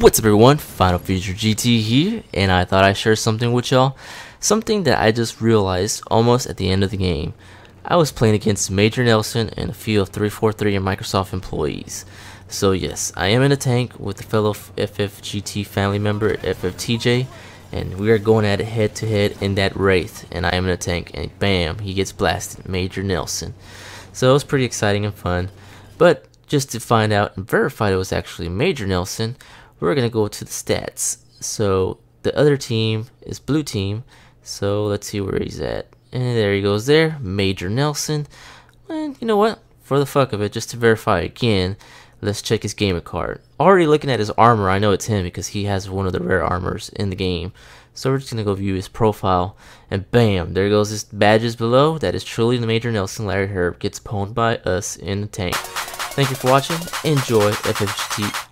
What's up everyone, Final Feature GT here, and I thought I'd share something with y'all. Something that I just realized almost at the end of the game. I was playing against Major Nelson and a few of 343 and Microsoft employees. So yes, I am in a tank with a fellow FFGT family member, FFTJ, and we are going at it head to head in that Wraith, and I am in a tank, and bam, he gets blasted, Major Nelson. So it was pretty exciting and fun, but just to find out and verify it was actually Major Nelson, we're gonna go to the stats. So the other team is blue team. So let's see where he's at. And there he goes there, Major Nelson. And you know what? For the fuck of it, just to verify again, let's check his gamer card. Already looking at his armor, I know it's him because he has one of the rare armors in the game. So we're just gonna go view his profile, and bam, there goes his badges below. That is truly the Major Nelson Larry Hryb gets pwned by us in the tank. Thank you for watching. Enjoy FFGT